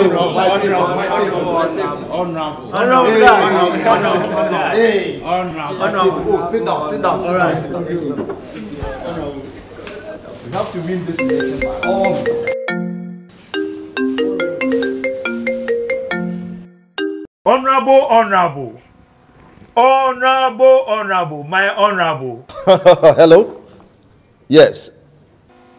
Honorable. Honorable honorable, honorable. Honorable. Honorable. Oh, sit down, sit down, sit down, sit down. Honorable. We have to win this election by all means. Honorable, honorable. Honorable, honorable. My honorable. Hello? Yes.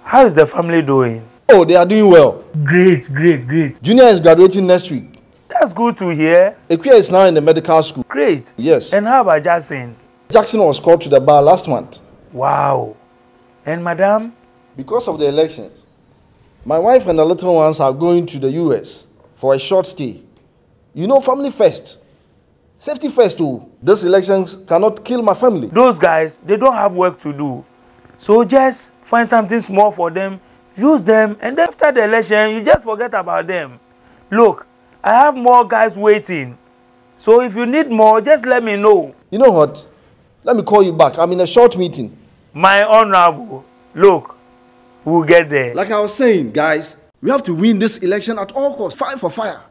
How is the family doing? Oh, they are doing well. Great, great, great. Junior is graduating next week. That's good to hear. Ekuya is now in the medical school. Great. Yes. And how about Jackson? Jackson was called to the bar last month. Wow. And madam? Because of the elections, my wife and the little ones are going to the US for a short stay. You know, family first. Safety first, too. These elections cannot kill my family. Those guys, they don't have work to do. So just find something small for them, use them, and then after the election, you just forget about them. Look, I have more guys waiting. So if you need more, just let me know. You know what? Let me call you back. I'm in a short meeting. My honorable, look, we'll get there. Like I was saying, guys, we have to win this election at all costs. fight for fire.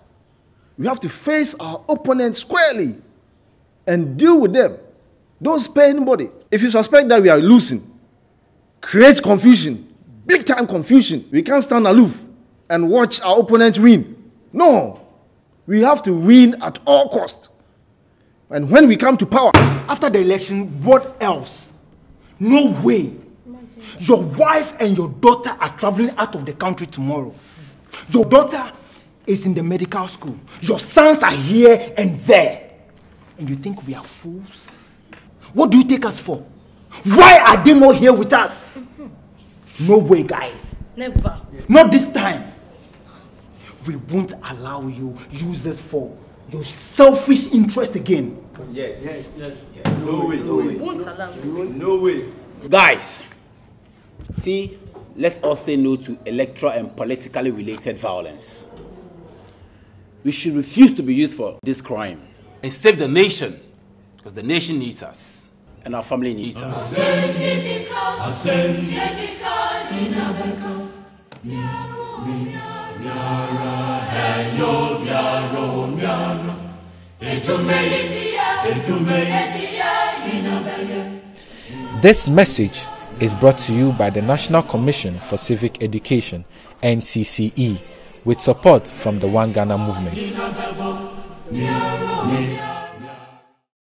We have to face our opponents squarely and deal with them. Don't spare anybody. If you suspect that we are losing, create confusion, big time confusion. We can't stand aloof and watch our opponents win. No, we have to win at all cost. And when we come to power, After the election, what else? No way. Your wife and your daughter are traveling out of the country tomorrow. Your daughter is in the medical school. Your sons are here and there. And you think we are fools? What do you take us for? Why are they not here with us? No way, guys. Never. Not this time. We won't allow you use this for your selfish interest again. Yes. Yes. Yes. yes. No way. No way. We Won't allow you. No way. Guys, see, let us say no to electoral and politically related violence. We should refuse to be used for this crime. And save the nation. Because the nation needs us. And our family needs us. This message is brought to you by the National Commission for Civic Education, NCCE, with support from the One Ghana movement.